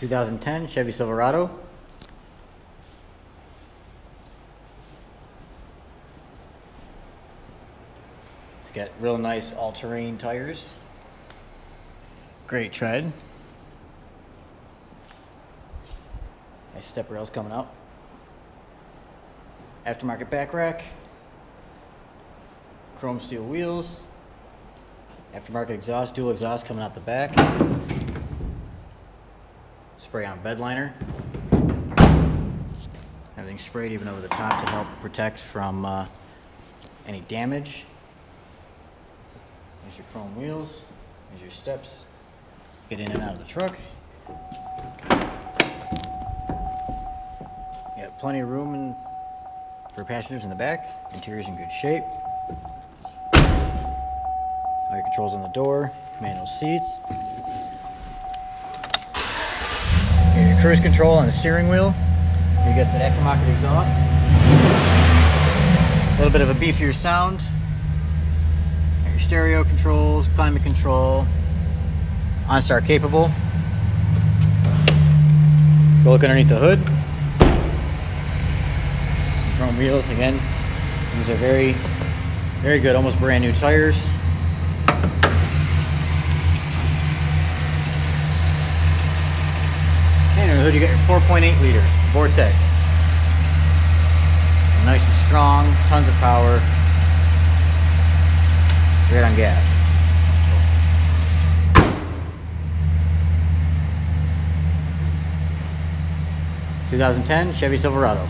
2010 Chevy Silverado. It's got real nice all-terrain tires. Great tread. Nice step rails coming out. Aftermarket back rack. Chrome steel wheels. Aftermarket exhaust, dual exhaust coming out the back. Spray on bed liner. Everything sprayed even over the top to help protect from uh, any damage. There's your chrome wheels. There's your steps. Get in and out of the truck. You got plenty of room in, for passengers in the back. Interior's in good shape. All your controls on the door, manual seats. Cruise control on the steering wheel. You get that aftermarket exhaust. A little bit of a beefier sound. Your stereo controls, climate control, OnStar capable. Go look underneath the hood. Chrome wheels again. These are very, very good, almost brand new tires. And in the hood you got your 4.8 liter Vortec. Nice and strong, tons of power. Great on gas. Two thousand ten Chevy Silverado.